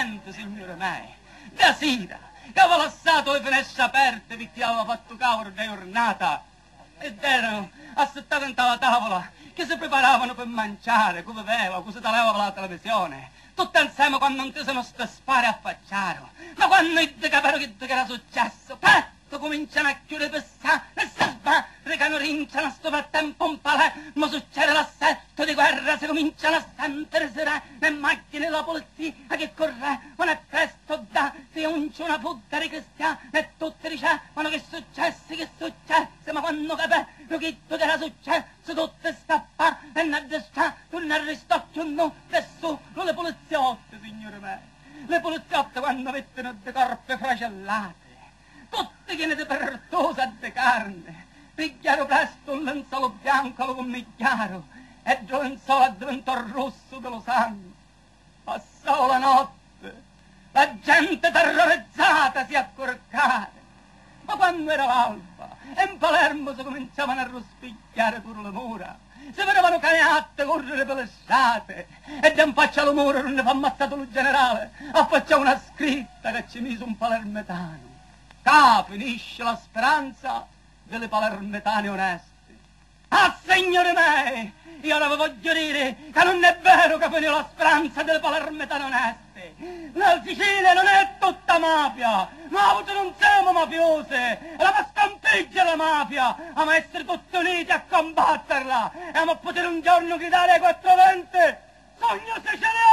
gente, signore me, da sera, che aveva lasciato le finestre aperte perché aveva fatto cavolo di giornata, ed erano assettati alla tavola, che si preparavano per mangiare, come beveva, come si taleva la televisione, tutti insieme quando non ti sono spare affacciare, ma quando il capero che era successo, patto cominciano a chiudere per sa, e si che non sto frattempo un palè, ma succede l'assetto di guerra, si cominciano a sentere le macchine della polizia che corre, ma è presto da, si uncia una putta di cristiani e tutti dicevano che è successo, che è successo, ma quando capè? Che era successo, tutti scappare e non addestrare, non arrestò più no, nessuno, le poliziotte, signore me, le poliziotte quando mettono le corpe fracellate, tutti che ne de pertosa de carne, pigliaro presto un lenzuolo bianco come chiaro, e il lenzuolo diventò rosso dello sangue. Passò la notte, la gente terrorizzata si accorcava. Ma quando era l'alba, e in Palermo si cominciavano a rospigliare pure le mura, si vedevano caneatte correre per le strade, e da un faccia al muro non ne fa ammazzato il generale, affacciava una scritta che ci mise un palermetano. Ca finisce la speranza delle palermetane oneste. Ah, signore me, io ora voglio dire che non è vero che finisce la speranza delle palermetane oneste. La Sicilia non è tutta mafia, ma non siamo mafiose, e la sconfiggere la mafia, ma essere tutti uniti a combatterla, e a poter un giorno gridare ai quattro venti, sogno siciliano, sogno siciliano, sogno siciliano.